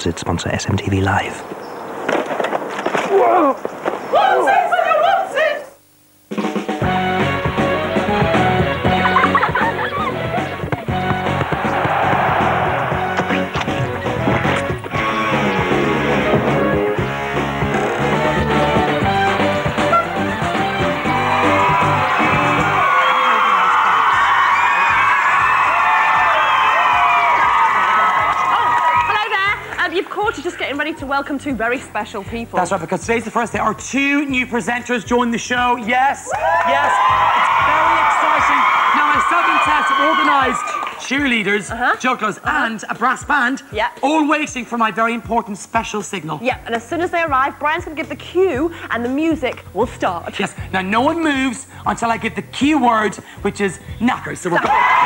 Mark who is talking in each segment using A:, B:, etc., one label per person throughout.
A: Wanted sponsor SMTV Live.
B: You just getting ready to welcome two very special people.
C: That's right, because today's the first day. Our two new presenters join the show. Yes, yes. It's very exciting. Now, my Southern Test organised cheerleaders, uh-huh. jugglers, uh-huh. and a brass band.
B: Yeah.
C: all waiting for my very important special signal.
B: Yeah, and as soon as they arrive, Brian's going to give the cue and the music will start.
C: Yes. Now, no one moves until I give the key word, which is knackers. So we're.
B: Not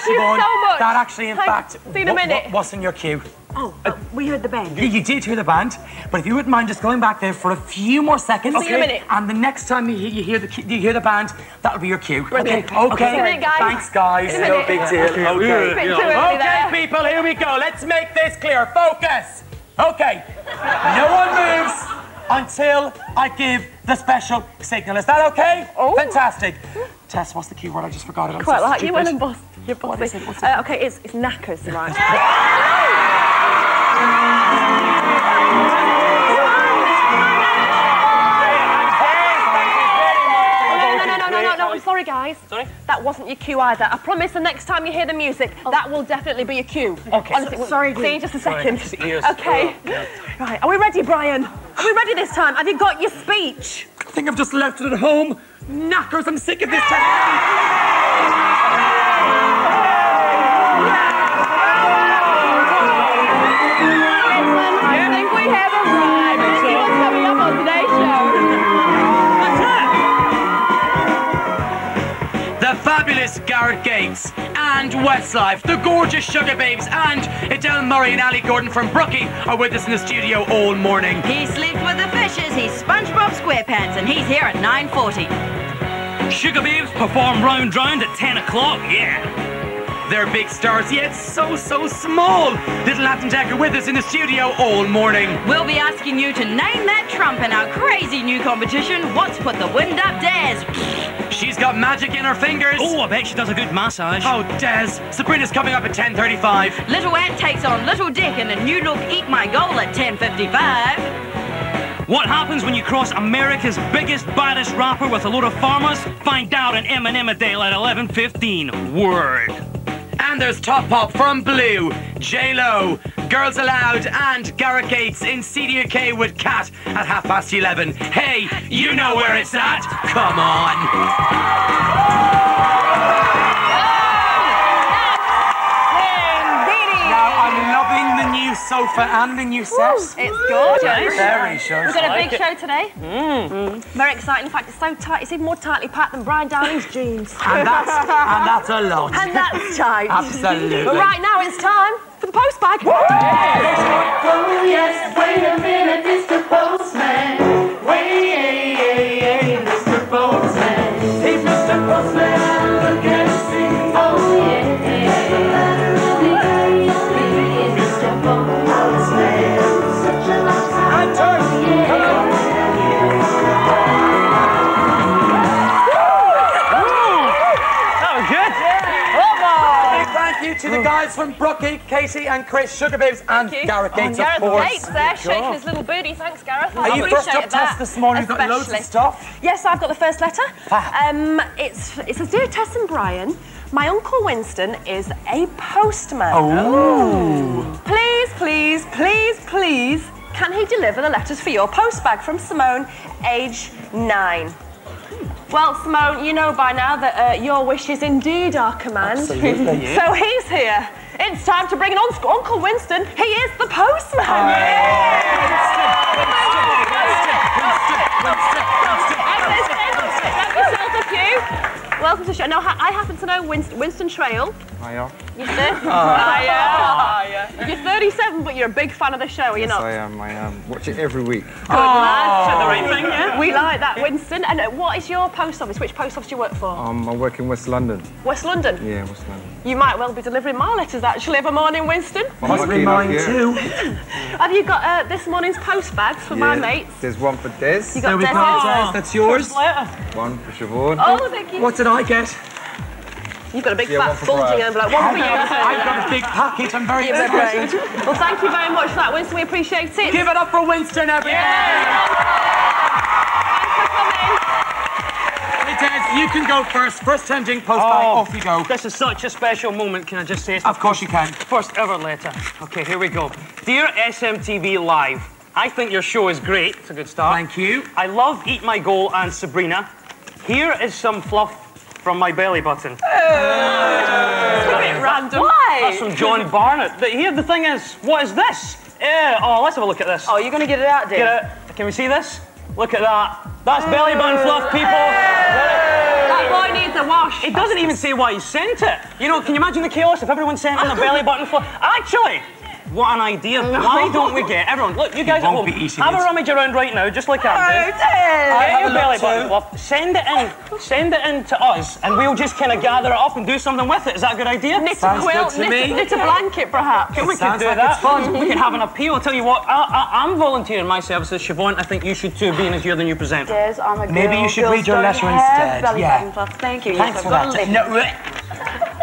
C: Siobhan.
B: so much.
C: That actually, in
B: Thanks.
C: fact,
B: See you in a
C: wa- wa-
B: minute.
C: what's in your queue?
B: Oh, uh, we heard the band.
C: You, you did hear the band, but if you wouldn't mind just going back there for a few more seconds.
B: See you in a minute.
C: And the next time you, hear- you hear the you hear the band, that'll be your cue.
B: Brilliant.
C: Okay.
B: Okay. See you minute, guys.
C: Thanks, guys.
B: In a minute.
C: big deal. Okay.
B: Bit too
C: Okay, people, here we go. Let's make this clear. Focus. Okay. No one moves until I give the special signal. Is that okay?
B: Oh.
C: Fantastic. Tess, what's the key word? I just forgot it. I'm
B: Quite
C: so
B: like you
C: stupid.
B: and boss. You're bossy.
C: is it? What's it?
B: Uh, okay, it's, it's knackers, right? Oh, no, no, no, no, no, no, I'm sorry, guys.
C: Sorry?
B: That wasn't your cue either. I promise the next time you hear the music, that will definitely be your cue.
C: Okay.
B: Honestly, we'll
D: Sorry,
B: see you in just a second.
C: Just the ears.
B: Okay. Right, are we ready, Brian? Are we ready this time? Have you got your speech?
C: I think I've just left it at home. Knackers, I'm sick of this test. Fabulous Gareth Gates and Westlife, the gorgeous Sugababes, and Adele Murray and Ali Gordon from Brookie are with us in the studio all morning.
D: He sleeps with the fishes, he's SpongeBob SquarePants, and he's here at 9.40.
E: Sugababes perform round round at 10 o'clock, yeah.
C: They're big stars, yet so, so small. Little Ant and Dec with us in the studio all morning.
D: We'll be asking you to name that trump in our crazy new competition, What's Put the Wind Up Dares?
C: She's got magic in her fingers.
E: Oh, I bet she does a good massage.
C: Oh, Des. Sabrina's coming up at 10.35.
D: Little Ant takes on Little Dick in a new look Eat My Goal at 10.55.
E: What happens when you cross America's biggest, baddest rapper with a load of farmers? Find out in Eminem Dale at 11.15. Word.
C: And there's Top Pop from Blue, J-Lo, Girls Aloud, and Gareth Gates in CDUK with Cat at half past 11. Hey, you know where it's at. Come on. Loving the new sofa and the new set.
B: It's gorgeous.
C: Very sure.
B: We've got a big show today. Mm. Very exciting. In fact, it's so tight. It's even more tightly packed than Brian Dowling's jeans.
C: And that's, and that's a lot.
B: And that's tight.
C: Absolutely.
B: But right now it's time for the post bag.
F: Oh yes, wait a minute, Mr. Postman. Wait,
C: you to the guys from Brookie, Casey, and Chris, Sugababes and
B: Thank you.
C: Garrett Gates,
B: Gareth
C: of course.
B: Gates there, shaking his little booty. Thanks, Gareth.
C: Are you first up Tess this morning? You've got loads of stuff.
B: Yes, I've got the first letter.
C: Ah.
B: Um, it's it says, dear Tess and Brian, my uncle Winston is a postman.
C: Oh.
B: Please, please, please, please, can he deliver the letters for your post bag from Simone, age nine? Well, Simone, you know by now that uh, your wish is indeed our command.
C: Absolutely.
B: so he's here. It's time to bring in Unc- Uncle Winston. He is the postman. Welcome to the show. Now, I happen to know Winston, Winston Trail
G: Hiya.
B: You think? Hiya. You're 37, but you're a big fan of the show, are you
G: Yes,
B: not?
G: I am. I um, watch it every week.
B: Good lad.
H: Said the right thing, yeah?
B: We like that, Winston. And uh, what is your post office? Which post office do you work for?
G: Um, I work in West London.
B: West London.
G: Yeah, West London.
B: You might well be delivering my letters actually every morning, Winston.
G: I'm lucky enough, yeah.
B: Have you got uh, this morning's post bags for my mates?
G: There's one for Des,
B: You got
C: we
B: Des-
C: go, Des, that's yours.
G: one for Siobhan.
B: Oh, thank you.
C: What did I get?
B: You've got a big
G: Yeah,
B: fat bulging
G: Brad.
B: envelope. One for you.
C: I've got a big package. I'm very
B: You're
C: excited.
B: Well, thank you very much for that, Winston. We appreciate it.
C: Give it up for Winston, everyone. Hey, Des, you can go first. First sending post bag.
H: Oh.
C: Off you go.
H: This is such a special moment. Can I just say? It's
C: Of course you can.
H: First ever letter. Okay, here we go. Dear SMTV Live, I think your show is great. It's a good start.
C: Thank you.
H: I love Eat My Goal and Sabrina. Here is some fluff from my belly button.
B: It's a bit random. Why?
H: That's from John Barnett. But here, the thing is, what is this? Eh, oh, let's have a look at this.
I: Oh, you're going to get it out, Dave?
H: Get it? Can we see this? Look at that. That's belly button fluff, people.
B: That boy needs a wash.
H: It doesn't even say why he sent it. You know, can you imagine the chaos if everyone sent in a belly button fluff? Actually, what an idea. Why don't we get everyone? Look, you guys at
C: won't
H: home,
C: be easy,
H: have a rummage around right now, just like I'm doing. Get your belly button fluff. Send it in. Send it in to us, and we'll just kind of gather it up and do something with it. Is that a good idea?
B: Knit a quilt,
C: good to
B: knit,
C: me.
B: knit a blanket, perhaps.
H: we could
C: sounds
H: do
C: like
H: that.
C: it's fun.
H: We could have an appeal. I'll tell you what, I, I, I'm volunteering my services. Siobhan, I think you should too, being as you're the new presenter.
I: Des, I'm a girl.
C: Maybe you should
I: Girls
C: read your letter instead,
I: belly
C: yeah.
I: Thank you.
C: Thanks
I: yes,
C: for that. No,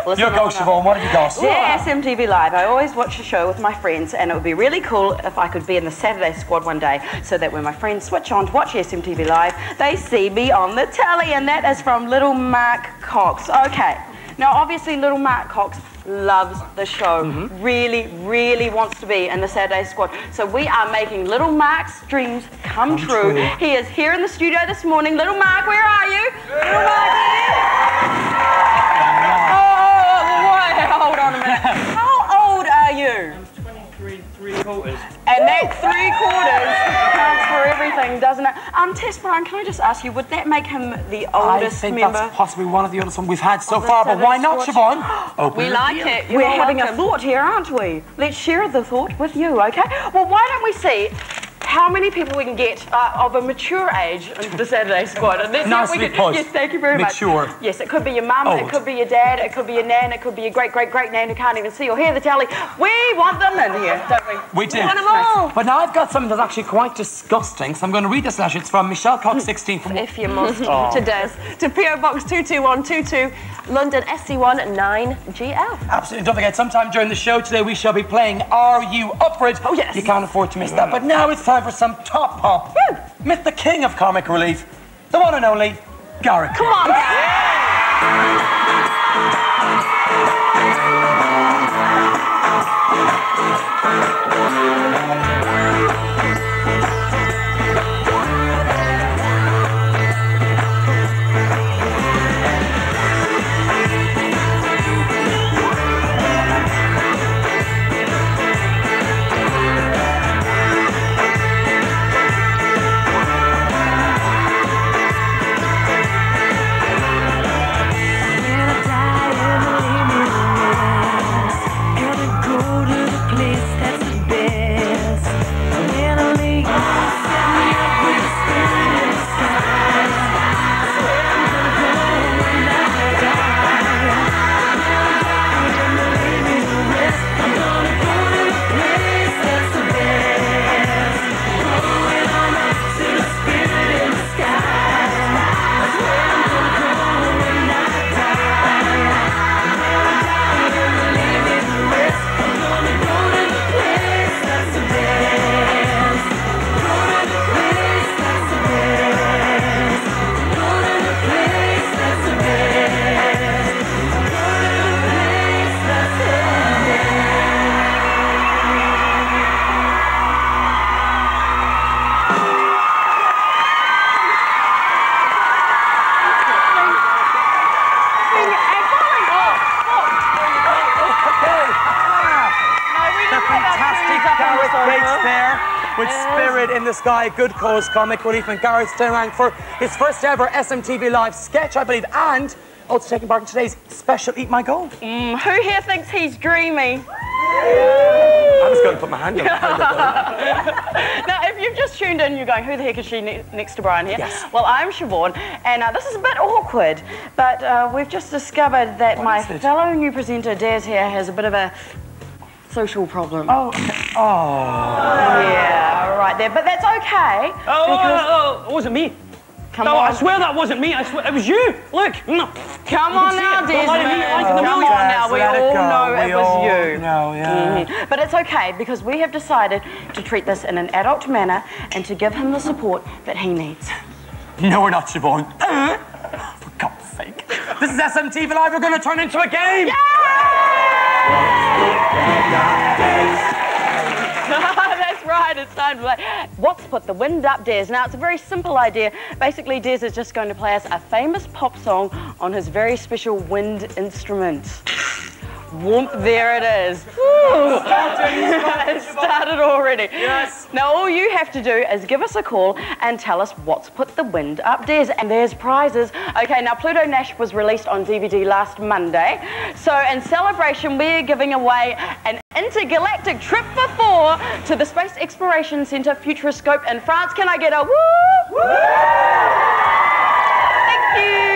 I: Listen,
C: your go,
I: Lorna.
C: Siobhan. What have you got?
I: Yeah, SMTV Live. I always watch the show with my friends, and it would be really cool if I could be in the Saturday squad one day, so that when my friends switch on to watch SMTV Live, they see me on the telly. And that is from Little Mark Cox. Okay. Now, obviously, Little Mark Cox loves the show.
C: Mm-hmm.
I: Really, really wants to be in the Saturday squad. So we are making Little Mark's dreams come, true.
C: true.
I: He is here in the studio this morning. Little Mark, where are you? Little Mark.
H: Quarters.
I: And that three quarters counts for everything, doesn't it? Um, Tess Brown, can I just ask you, would that make him the oldest I
C: think
I: member?
C: that's possibly one of the oldest ones we've had so far, but why not,
I: squad.
C: Siobhan? Open
B: We
C: it.
B: like it. You're
I: We're
B: all
I: having a thought here, aren't we? Let's share the thought with you, okay? Well, why don't we see how many people we can get uh, of a mature age into the Saturday squad? And
C: Nicely
I: we can. Yes, thank you very
C: Mature.
I: much. Yes, it could be your mum, it could be your dad, it could be your nan, it could be your great, great, great nan who can't even see or hear the telly. We want them in here, don't we?
C: We do.
I: We want them all.
C: But now I've got something that's actually quite disgusting, so I'm going to read this letter. It's from Michelle Cox, 16, from
B: If you must,
C: Oh.
B: to Des. To PO Box 22122, London SC1 9GL.
C: Absolutely. Don't forget, sometime during the show today, we shall be playing Are You Up For It?
B: Oh, yes.
C: You can't afford to miss that. But now it's time for some top pop. Myth the king of comic relief, the one and only Gareth.
B: Come on, guys.
C: Sky, Good Cause Comic Relief, and Gareth Stirang for his first ever SMTV Live sketch, I believe, and also taking part in today's special Eat My Goal.
I: Mm, who here thinks he's dreamy?
C: I'm just going to put my hand on.
I: Now, if you've just tuned in, you're going, who the heck is she ne- next to Brian here?
C: Yes.
I: Well, I'm Siobhan, and uh, this is a bit awkward, but uh, we've just discovered that my fellow new presenter, Des, here, has a bit of a social problem. Oh. Yeah, right there. But that's okay.
E: Oh,
I: because,
E: oh, oh, it wasn't me.
I: come
E: No, I swear that wasn't me. I swear it was you. Look. Mm.
I: Come
E: You
I: on now,
E: it. Don't let it
I: Desmond.
E: like the
I: Come on now, we
C: Let it
I: all
C: go.
I: know it was
C: all
I: you.
C: know, yeah.
I: Mhm. But it's okay because we have decided to treat this in an adult manner and to give him the support that he needs.
C: No, we're not, Siobhan. For God's sake. This is SMTV Live. We're going to turn into a game.
I: That's it's time to play. What's Put the Wind Up Des? Now, it's a very simple idea. Basically, Des is just going to play us a famous pop song on his very special wind instrument. Whoomp, there it is. It started already.
C: Yes.
I: Now, all you have to do is give us a call and tell us what's put the wind up, Des. And there's prizes. Okay, now Pluto Nash was released on DVD last Monday. So, in celebration, we're giving away an intergalactic trip for four to the Space Exploration Centre Futuroscope in France. Can I get a woo? Thank you.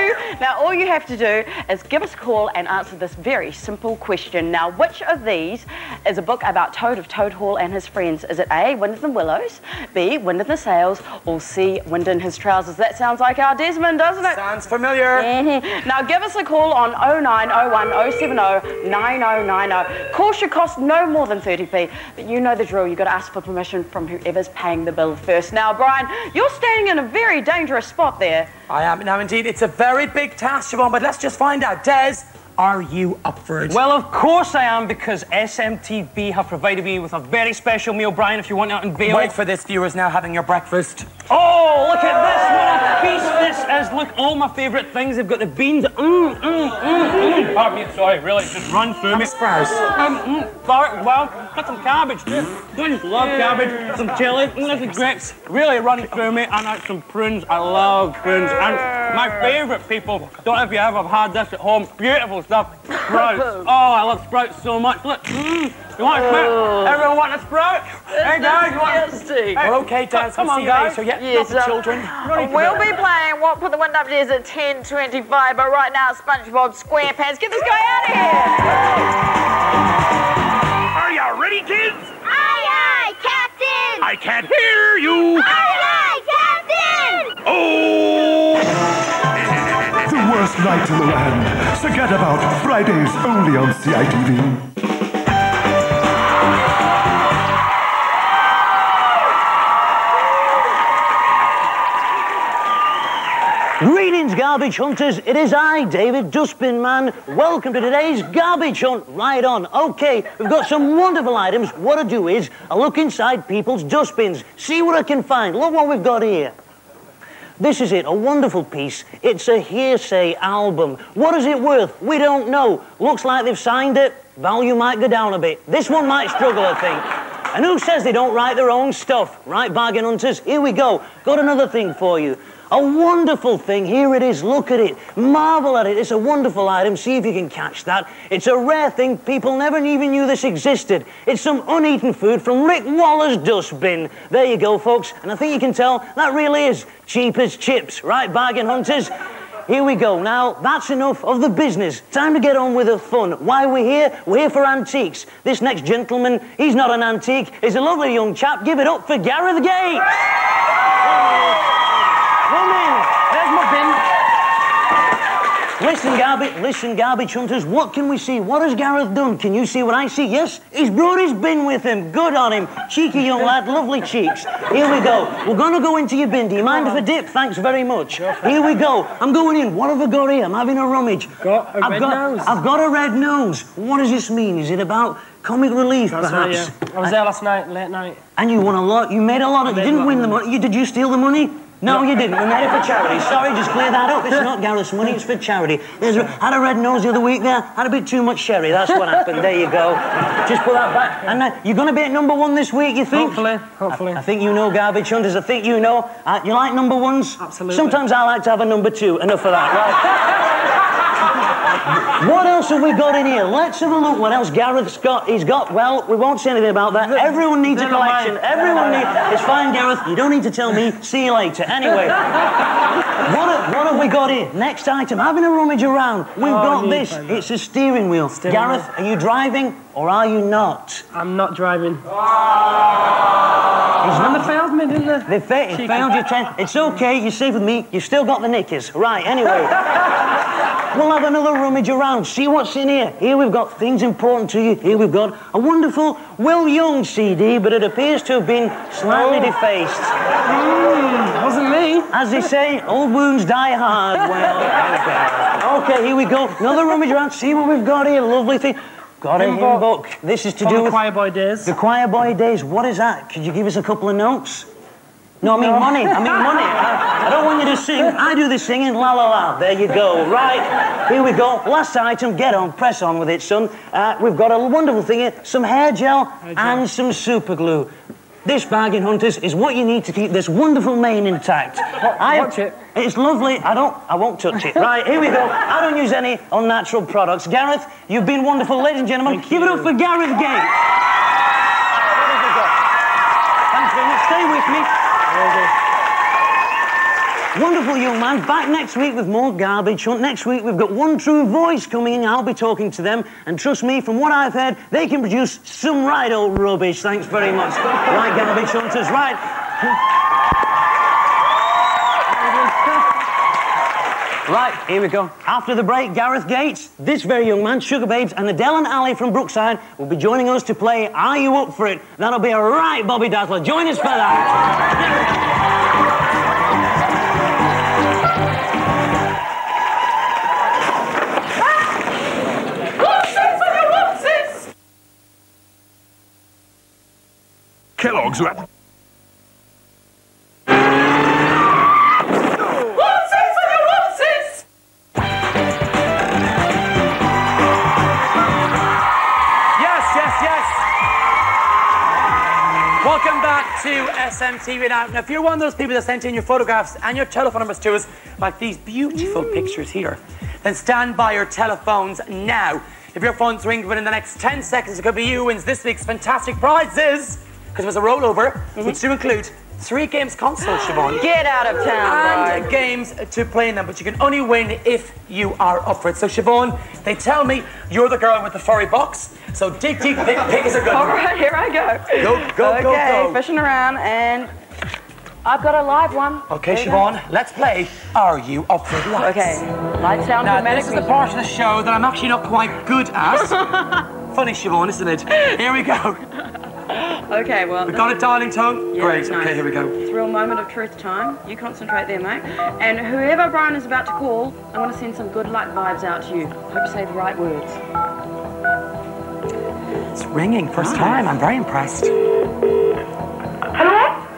I: Now, all you have to do is give us a call and answer this very simple question. Now, which of these is a book about Toad of Toad Hall and his friends? Is it A, Wind in the Willows, B, Wind in the Sails, or C, Wind in his Trousers? That sounds like our Desmond, doesn't it?
C: Sounds familiar.
I: Mhm. Now give us a call on 0901 070 9090. Call should cost no more than 30p, but you know the drill. You've got to ask for permission from whoever's paying the bill first. Now, Brian, you're standing in a very dangerous spot there.
C: I am. Now, indeed, it's a very big task, Siobhan, but let's just find out. Des, are you up for it?
E: Well, of course I am, because SMTV have provided me with a very special meal, Brian, if you want it in Vail.
C: Wait for this, viewers now having your breakfast.
E: Oh, look at this! What a feast this is! Look, all my favourite things. They've got the beans. Mmm, mmm, mmm, mmm. Pardon me, sorry, really, just run through me.
C: Sprouts.
E: Um, mm, sorry, well, got some cabbage too. I just love cabbage. Some chili. Mm, this is great. Really running through me. And like some prunes. I love prunes. And my favourite, people, don't know if you ever have had this at home. Beautiful stuff. Sprouts. Oh, I love sprouts so much. Look, mm, you want a sprout? Everyone want a sprout? Hey, guys, you want a
I: Disgusting.
C: Well, okay, Des,
E: Come
C: we'll
E: on,
C: see
E: guys.
C: later. Yeah,
I: Yes,
C: not the
I: um,
C: children.
I: We'll be playing What Put the Wind Up Is at 10.25, but right now, SpongeBob SquarePants. Get this guy out of here!
J: Are you ready, kids?
K: Aye, aye, Captain!
J: I can't hear you.
K: Aye, aye, Captain!
J: Oh!
L: Night in the land. Forget about Fridays only on CITV.
H: Greetings, garbage hunters. It is I, David Dustbin Man. Welcome to today's garbage hunt. Right on. Okay, we've got some wonderful items. What I do is I look inside people's dustbins, see what I can find. Look what we've got here. This is it, a wonderful piece. It's a Hear'Say album. What is it worth? We don't know. Looks like they've signed it. Value might go down a bit. This one might struggle, I think. And who says they don't write their own stuff? Right, bargain hunters? Here we go. Got another thing for you. A wonderful thing. Here it is. Look at it. Marvel at it. It's a wonderful item. See if you can catch that. It's a rare thing. People never even knew this existed. It's some uneaten food from Rick Waller's dustbin. There you go, folks. And I think you can tell that really is cheap as chips. Right, bargain hunters? Here we go. Now, that's enough of the business. Time to get on with the fun. Why we're here? We're here for antiques. This next gentleman, he's not an antique. He's a lovely young chap. Give it up for Gareth Gates. Come in. There's my bin. Listen, garbage, listen, garbage hunters. What can we see? What has Gareth done? Can you see what I see? Yes, he's brought his bin with him. Good on him. Cheeky young lad, lovely cheeks. Here we go. We're going to go into your bin. Do you mind if I dip? Thanks very much. Here we go. I'm going in. What have I got here? I'm having a rummage.
E: Got a
H: I've
E: red
H: got,
E: nose.
H: I've got a red nose. What does this mean? Is it about comic relief, perhaps?
E: I was there last night, late night.
H: And you won a lot. You made a lot. Of, you didn't win the
E: money.
H: money. You, did you steal the money? No, you didn't. We made it for charity. Sorry, just clear that up. It's not Gareth's money, it's for charity. There's had a red nose the other week there, had a bit too much sherry. That's what happened. There you go. Just put that back. And uh, you're going to be at number one this week, you think?
E: Hopefully, hopefully.
H: I, I think you know garbage hunters. I think you know. Uh, you like number ones?
E: Absolutely.
H: Sometimes I like to have a number two. Enough of that, right? what else have we got in here? Let's have a look. What else Gareth's got? He's got, well, we won't say anything about that. Everyone needs a collection. Everyone needs. It's fine, Gareth. You don't need to tell me. See you later. Anyway, what, have- what have we got here? Next item. Having a rummage around. We've
E: Oh,
H: got this. It's a steering wheel.
E: Steering
H: Gareth, are you driving or are you not?
E: I'm not driving.
H: He's not.
E: they failed me, didn't they?
H: They fa- failed your test. It's okay, you're safe with me. You've still got the knickers. Right, anyway. we'll have another rummage around, see what's in here. Here we've got things important to you. Here we've got a wonderful Will Young CD, but it appears to have been slightly defaced.
E: Hmm, wasn't me.
H: As they say, old wounds die hard. Well, okay. okay, here we go. Another rummage around, see what we've got here. Lovely thing. Got a
E: Hymn book.
H: This is to
E: From
H: do
E: the
H: with
E: choir boy days.
H: the choir boy days. What is that? Could you give us a couple of notes? No, I mean
E: No.
H: money. I mean money. I, I don't want you to sing. I do the singing. La la la. There you go. Right. Here we go. Last item. Get on. Press on with it, son. Uh, we've got a wonderful thing here. Some hair gel,
E: gel.
H: and some super glue. This bargain hunters is what you need to keep this wonderful mane intact. I,
E: watch it.
H: It's lovely. I don't. I won't touch it. Right. Here we go. I don't use any unnatural products. Gareth, you've been wonderful, ladies and gentlemen.
E: Thank
H: give it up for Gareth Gates. Thanks very much. Stay with me. Wonderful young man. Back next week with more garbage hunt. Next week we've got one true voice coming in. I'll be talking to them. And trust me, from what I've heard, they can produce some right old rubbish. Thanks very much. right, garbage hunters. Right. Right, here we go. After the break, Gareth Gates, this very young man, Sugababes, and Adele and Ali from Brookside will be joining us to play Are You Up For It? That'll be a right Bobby Dazzler. Join us for that.
L: Kellogg's
C: SMTV Now. Now, if you're one of those people that sent in your photographs and your telephone numbers to us, like these beautiful pictures here, then stand by your telephones now. If your phone's ringing within the next 10 seconds, it could be you who wins this week's fantastic prizes. Because it was a rollover, mm-hmm. which do include three games console, Siobhan.
I: Get out of town,
C: and games to play in them, but you can only win if you are up for it. So, Siobhan, they tell me you're the girl with the furry box. So, dig deep, pick, pick is a good
I: All
C: one.
I: right, here I go.
C: Go, go,
I: okay,
C: go, go.
I: fishing around, and I've got a live one.
C: Okay,
I: There
C: Siobhan, let's play Are You Up for. Lights?
I: Okay, lights down
C: Now,
I: dramatic
C: this is the part of the show that I'm actually not quite good at. Funny, Siobhan, isn't it? Here we go.
I: Okay, well,
C: We got it, darling tongue?
I: Yeah,
C: Great.
I: nice.
C: Okay, here we go.
I: It's a real moment of truth time. You concentrate there, mate. And whoever Brian is about to call, I want to send some good luck vibes out to you. Hope you say the right words.
C: It's ringing. First time. I'm very impressed.
K: Hello?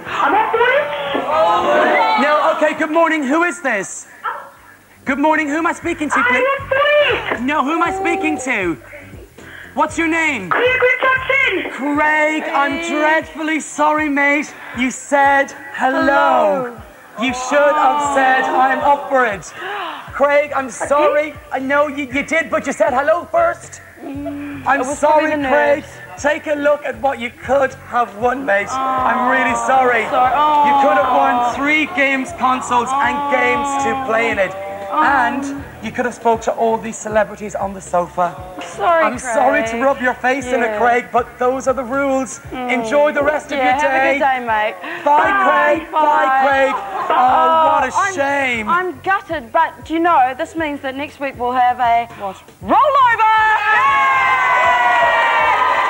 K: I'm up for it?
C: No, okay, good morning. Who is this? Good morning. Who am I speaking to, please?
K: I'm up for it!
C: No, who am I speaking to? What's your name?
K: Craig Richardson!
C: Craig, I'm dreadfully sorry, mate. You said hello. hello. You should have oh. said I'm up for it. Craig, I'm sorry. I know you, you did, but you said hello first. Mm.
I: I'm
C: sorry, Craig. Take a look at what you could have won, mate. I'm really oh, sorry.
I: sorry.
C: You could have won oh. three games consoles and games to play in it. And oh. you could have spoke to all these celebrities on the sofa.
I: Sorry,
C: I'm sorry to rub your face in it, Craig, but those are the rules. Mm. Enjoy the rest of
I: Yeah,
C: your
I: have a
C: day.
I: good day, mate.
C: Bye, Craig. Bye, Craig. Oh, oh, what a
I: I'm-
C: shame.
I: I'm gutted, but do you know, this means that next week we'll have a rollover!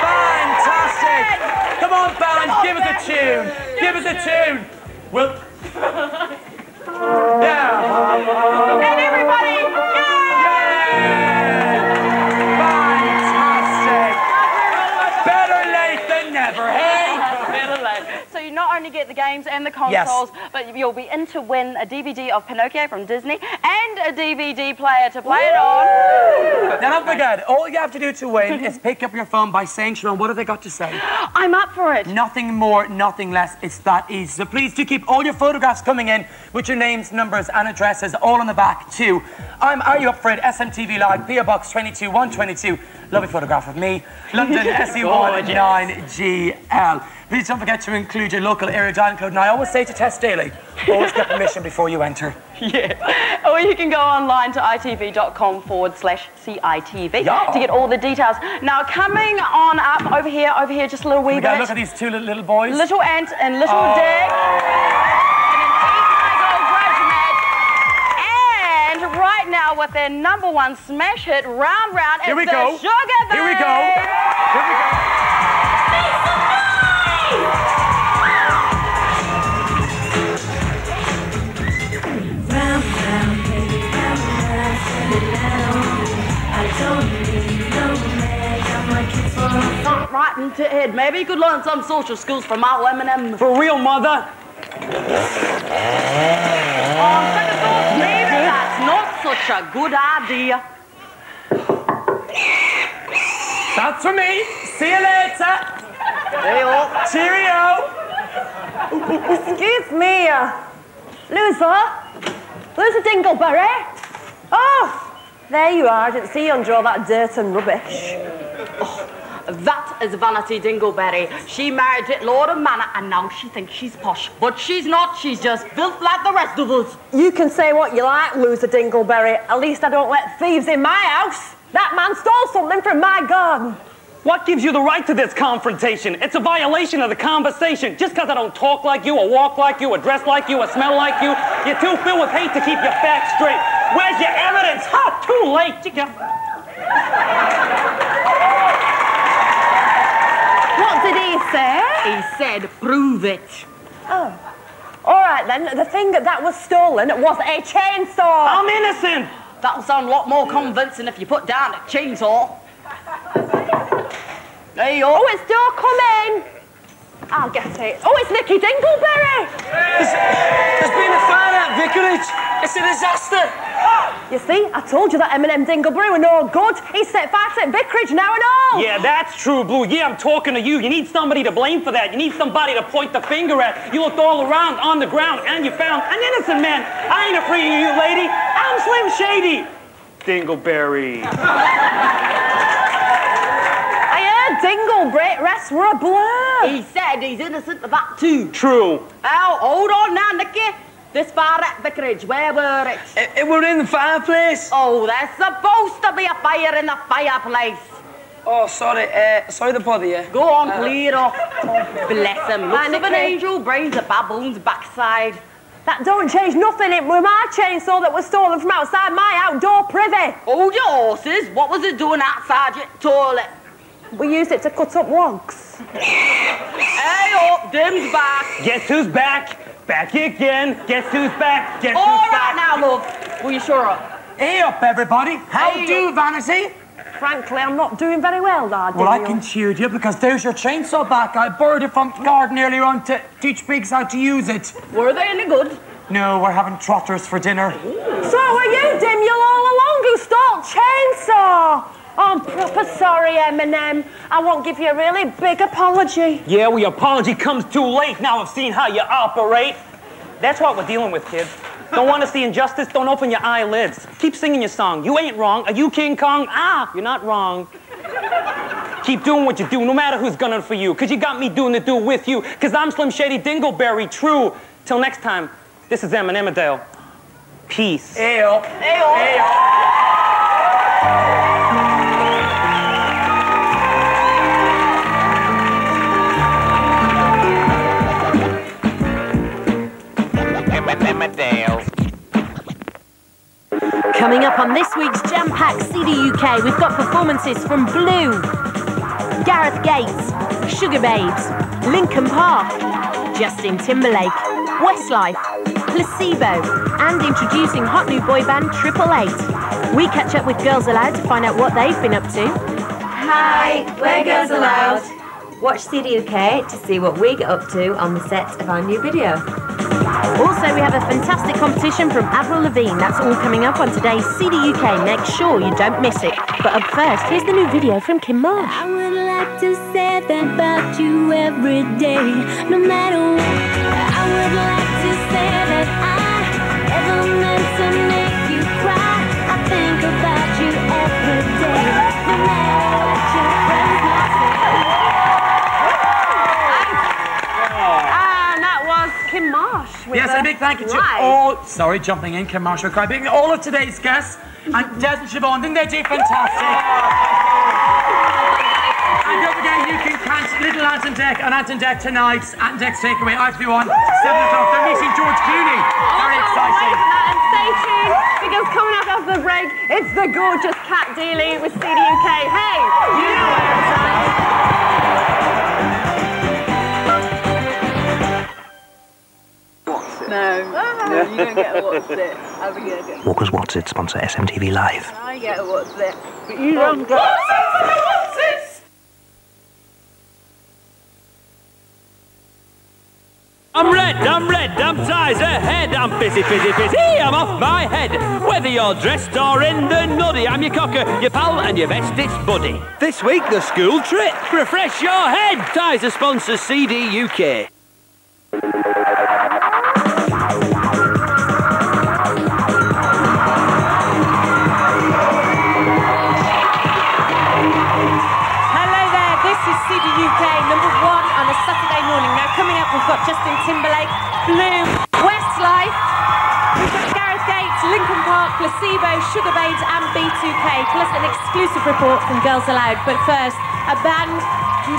C: Fantastic. Come on, band, give us a tune. Give us a tune. We'll.
I: Of Pinocchio from Disney and a DVD player to play it on.
C: Now don't forget, all you have to do to win is pick up your phone by saying, Sharon, what have they got to say?
I: I'm up for it.
C: Nothing more, nothing less. It's that easy. So please do keep all your photographs coming in with your names, numbers, and addresses all on the back too. I'm Are You Up For It? SMTV Live, PO Box 22 122. Lovely photograph of me. London SE19GL. Please don't forget to include your local area dining code. And I always say to Tess Daly, always get permission before you enter.
I: Yeah. Or you can go online to itv.com forward slash CITV
C: Yeah.
I: to get all the details. Now, coming on up over here, over here, just a little wee
C: We
I: bit.
C: look at these two little, little boys.
I: Little Ant and Little
C: Oh.
I: Dick. And right now, with their number one smash hit, Round Round,
C: Here
I: it's
C: we
I: the
C: go.
I: Sugar
C: Here we go. Here we go.
I: Not right into head. Maybe you could learn some social skills from our Eminem.
H: For real, mother.
I: On second thoughts, maybe that's not such a good idea.
C: That's for me. See you later. Cheerio.
B: Excuse me, uh, loser. Loser Dingleberry. Oh, there you are. I didn't see you under all that dirt and rubbish.
I: That is Vanity Dingleberry. She married it Lord of Manor and now she thinks she's posh. But she's not, she's just built like the rest of us.
B: You can say what you like, loser Dingleberry. At least I don't let thieves in my house. That man stole something from my garden.
H: What gives you the right to this confrontation? It's a violation of the conversation. Just because I don't talk like you, or walk like you, or dress like you, or smell like you, you're too filled with hate to keep your facts straight. Where's your evidence? Ha! Too late. You got-
B: What did he say?
I: He said, prove it.
B: Oh. All right then. The thing that was stolen was a chainsaw.
H: I'm innocent.
I: That'll sound a lot more convincing if you put down a chainsaw. There you
B: Oh,
I: are.
B: it's door coming. I'll get it. Oh, it's Nicky Dingleberry.
C: There's been a fire at Vicarage. It's a disaster.
B: You see, I told you that Eminem Dingleberry were no good. He set fire to Vicarage now and all.
H: Yeah, that's true, Blue. Yeah, I'm talking to you. You need somebody to blame for that. You need somebody to point the finger at. You looked all around on the ground and you found an innocent man. I ain't afraid of you, lady. I'm Slim Shady. Dingleberry.
B: I heard Dingleberry rests were a blur.
I: He said he's innocent of that too.
H: True.
I: Now, hold on now, Nicky. This fire at Vicarage, where were it?
C: It, it were in the fireplace.
I: Oh, there's supposed to be a fire in the fireplace.
C: Oh, sorry. Uh, sorry to bother you.
I: Go on, clear off. Bless him. Looks
B: Hi,
I: of an angel, brains a baboon's backside.
B: That don't change nothing. It was my chainsaw that was stolen from outside my outdoor privy.
I: Hold your horses. What was it doing outside your toilet?
B: We used it to cut up logs.
I: Hey, up, Dim's back.
H: Guess who's back? Back again. Guess who's back? Guess
I: All
H: who's
I: right
H: back?
I: now, love. Will you shut up?
C: Hey up, everybody. How
I: Hey
C: do. Vanity?
B: Frankly, I'm not doing very well, Dad.
C: Well, I can cheer you because there's your chainsaw back. I borrowed it from the garden earlier on to teach pigs how to use it.
I: Were they any good?
C: No, we're having trotters for dinner.
B: So were you, Dim? You all along who stole chainsaw. Oh, I'm proper sorry, Eminem. I won't give you a really big apology.
H: Yeah, well, your apology comes too late. Now I've seen how you operate. That's what we're dealing with, kids. Don't want to see injustice? Don't open your eyelids. Keep singing your song. You ain't wrong. Are you King Kong? Ah, you're not wrong. Keep doing what you do, no matter who's gunning for you. Cause you got me doing the do with you. Cause I'm Slim Shady Dingleberry, true. Till next time, this is Eminem Adele. Peace.
C: Hey up.
I: Hey,
M: Coming up on this week's Jam Pack CD UK, we've got performances from Blue, Gareth Gates, Sugababes, Linkin Park, Justin Timberlake, Westlife, Placebo, and introducing hot new boy band Triple Eight. We catch up with Girls Aloud to find out what they've been up to.
N: Hi, we're Girls Aloud. Watch CD UK to see what we get up to on the set of our new video.
M: Also, we have a fantastic competition from Avril Lavigne. That's all coming up on today's CD UK. Make sure you don't miss it. But up first, here's the new video from Kim Marsh.
O: I would like to say that about you every day, no matter what. I would like to say that I ever meant to
B: with
C: Yes, and a big thank you to
B: live.
C: all. Sorry, jumping in, Marshall Cry. Big all of today's guests and Des and Siobhan. Didn't they do fantastic? And don't forget, you can catch Little Ant and Dec on Ant and Dec tonight. Ant and Dec's takeaway, ITV1, 7 o'clock. They're meeting George Clooney. Oh, Very exciting.
B: And stay tuned because coming up after the break, it's the gorgeous Cat Deeley with CDUK. Hey, you know where
P: No, no, ah, you don't get a what's it. I'm gonna get.
A: Walker's What's It sponsor SMTV Live.
P: I get a what's it, but you don't get.
Q: I'm red, I'm red, I'm ties ahead, I'm fizzy, fizzy, fizzy, I'm off my head. Whether you're dressed or in the nuddy, I'm your cocker, your pal, and your bestest buddy. This week, the school trip. Refresh your head. Ties are sponsor CD UK.
M: Justin Timberlake, Blue, Westlife, we've got Gareth Gates, Linkin Park, Placebo, Sugababes, and B2K, plus an exclusive report from Girls Aloud. But first, a band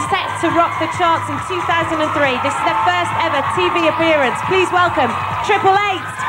M: set to rock the charts in 2003. This is their first ever TV appearance. Please welcome Triple Eight.